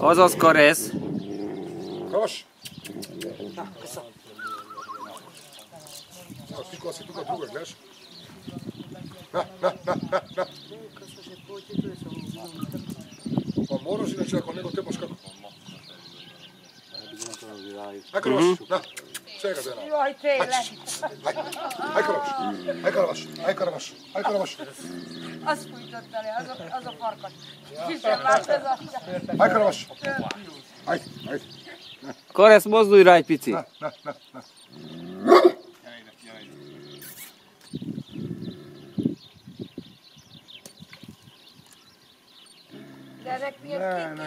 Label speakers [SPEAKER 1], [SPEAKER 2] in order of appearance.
[SPEAKER 1] Azaz karesz.
[SPEAKER 2] Kaš. Na, na, na, na, na. Pa moraš inače ako nego te baš kako. Nakroš, na. Je na.
[SPEAKER 3] Jaj, tényleg.
[SPEAKER 2] Aj, aj Karavaš, aj Karavaš, aj Karavaš, aj Karavaš.
[SPEAKER 3] Azt fújtotta le, az a, az a farkas. Ki sem lát ez a...
[SPEAKER 2] Aj Karavaš. Aj, aj.
[SPEAKER 1] Karesz, mozdulj rá egy pici.
[SPEAKER 4] Gyere ide, gyere ide.
[SPEAKER 3] De ennek miért ki, ki